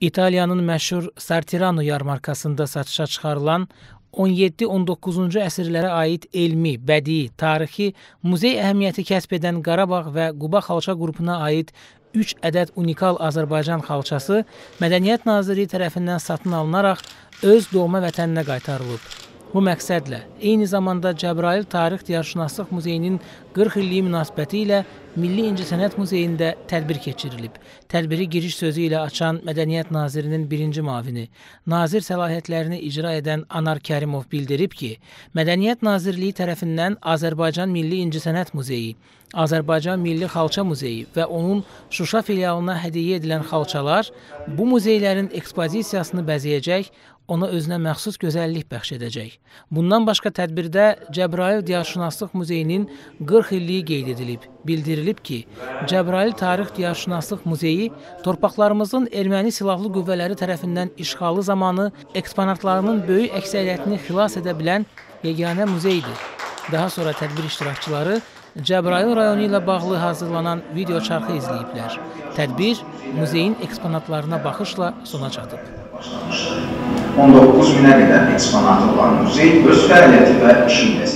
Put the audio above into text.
İtaliyanın məşhur Sartirano yarmarkasında satışa çıxarılan 17-19-cu əsrlərə aid elmi, bədii, tarixi, muzey əhəmiyyəti kəsb edən Qarabağ və Quba xalça qrupuna aid 3 ədəd unikal Azərbaycan xalçası Mədəniyyət Nazirliyi tərəfindən satın alınaraq öz doğma vətəninə qaytarılıb. Bu məqsədlə eyni zamanda Cəbrayıl Tarix Diyarşünaslıq Muzeyinin 40 illiyi münasibəti ilə Milli İncəsənət Muzeyində tədbir keçirilib. Tədbiri giriş sözü ilə açan Mədəniyyət Nazirinin birinci mavini, nazir səlahiyyətlərini icra edən Anar Kərimov bildirib ki, Mədəniyyət Nazirliyi tərəfindən Azərbaycan Milli İncəsənət Muzeyi, Azərbaycan Milli Xalça Muzeyi və onun Şuşa filialına hədiyyə edilən xalçalar bu muzeylərin ekspozisiyasını bəzəyəcək, ona özünə məxsus gözəllik bəxş edəcək. Bundan başqa tədbirdə Cəbrayıl Diyarşünaslıq Muzeyinin 40 illiyi qeyd edilib. Bildirilib ki, Cəbrayıl Tarix Diyarşünaslıq Muzeyi torpaqlarımızın erməni silahlı qüvvələri tərəfindən işğalı zamanı eksponatlarının böyük əksəriyyətini xilas edə bilən yeganə muzeydir. Daha sonra tədbir iştirakçıları Cəbrayıl rayonu ilə bağlı hazırlanan video çarxı izləyiblər. Tədbir muzeyin eksponatlarına baxışla sona çatıb. 19 minə qədər eksponatı olan muzey öz fəaliyyəti və işi ilə.